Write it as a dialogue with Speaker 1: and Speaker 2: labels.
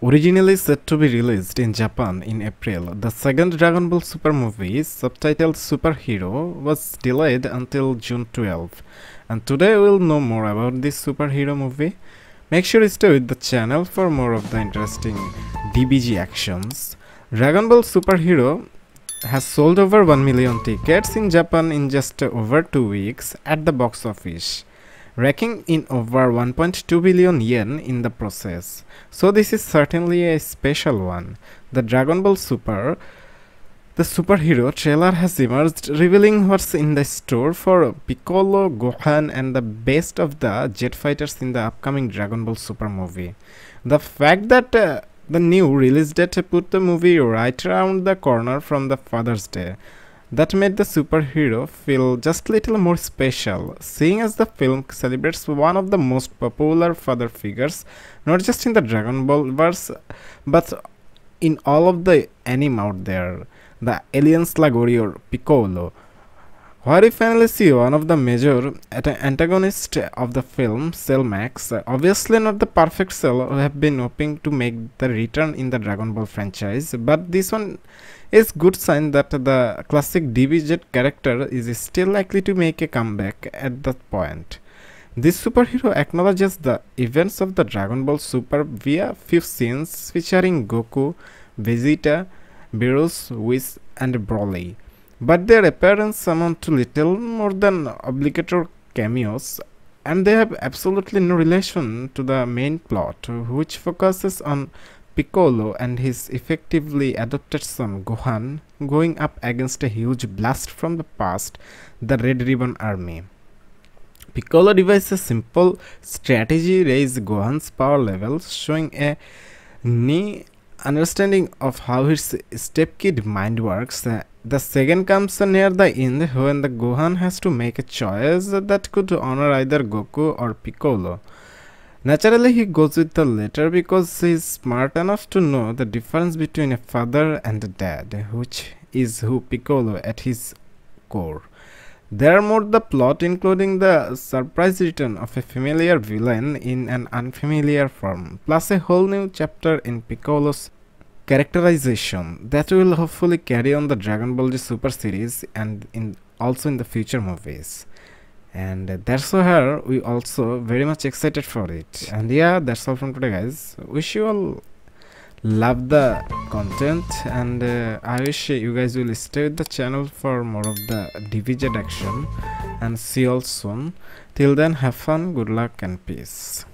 Speaker 1: Originally set to be released in Japan in April, the second Dragon Ball Super movie, subtitled Superhero, was delayed until June 12. And today we'll know more about this superhero movie. Make sure to stay with the channel for more of the interesting DBZ actions. Dragon Ball Superhero has sold over 1 million tickets in Japan in just over 2 weeks at the box office racking in over 1.2 billion yen in the process. So this is certainly a special one. The Dragon Ball Super the superhero trailer has emerged revealing what's in the store for Piccolo, Gohan and the best of the Z Fighters in the upcoming Dragon Ball Super movie. The fact that uh, the new release date put the movie right around the corner from the Father's Day that made the superhero feel just little more special, seeing as the film celebrates one of the most popular father figures, not just in the Dragon Ball verse, but in all of the anime out there, the alien slug warrior Piccolo. Where we finally see one of the major antagonists of the film, Cell Max, obviously not the perfect Cell who have been hoping to make the return in the Dragon Ball franchise, but this one is good sign that the classic DBZ character is still likely to make a comeback at that point. This superhero acknowledges the events of the Dragon Ball Super via few scenes featuring Goku, Vegeta, Beerus, Whis and Broly. But their appearance amount to little more than obligatory cameos and they have absolutely no relation to the main plot which focuses on Piccolo and his effectively adopted son Gohan going up against a huge blast from the past, the Red Ribbon Army. Piccolo devises a simple strategy raise Gohan's power levels, showing a knee understanding of how his stepkid mind works. The second comes near the end when the Gohan has to make a choice that could honor either Goku or Piccolo. Naturally, he goes with the latter because he is smart enough to know the difference between a father and a dad, which is who Piccolo at his core. There more the plot including the surprise return of a familiar villain in an unfamiliar form, plus a whole new chapter in Piccolo's characterization that will hopefully carry on the Dragon Ball Z Super series and in also in the future movies. And that's her we also very much excited for it. And yeah that's all from today guys. Wish you all love the content and uh, I wish you guys will stay with the channel for more of the DBZ action and see you all soon. Till then have fun, good luck and peace.